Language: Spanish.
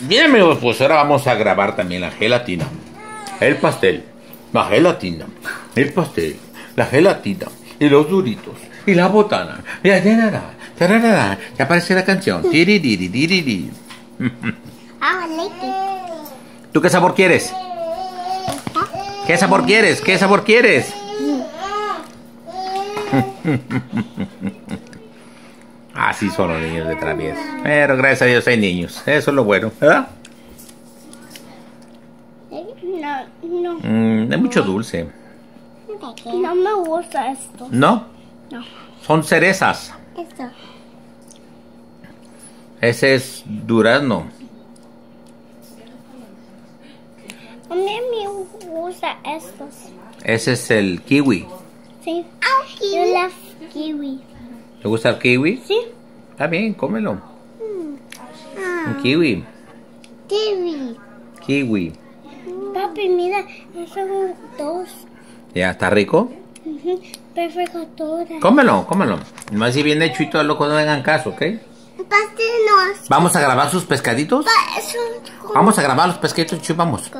Bien amigos, pues ahora vamos a grabar también la gelatina, el pastel, la gelatina, el pastel, la gelatina y los duritos y la botana. Ya, tarara, tarara, ya aparece la canción. Tiririri. ¿Tú qué sabor quieres? ¿Qué sabor quieres? ¿Qué sabor quieres? Así son los niños de traviesos. Pero gracias a Dios hay niños. Eso es lo bueno. ¿verdad? No, no. Mm, hay mucho dulce. No me gusta esto. ¿No? No. Son cerezas. Esto. Ese es durazno. A mí me gusta estos. Ese es el kiwi. Sí. Yo love kiwi. ¿Te gusta el kiwi? Sí. Está bien, cómelo. Ah, Un kiwi. kiwi. Kiwi. Papi, mira, son dos. ¿Ya está rico? Perfecto, todas. Cómelo, cómelo. Más si bien hecho y todo lo que no hagan caso, ¿ok? Pastel no. Vamos a grabar sus pescaditos. Eso. Vamos a grabar los pescaditos, Chuy, vamos.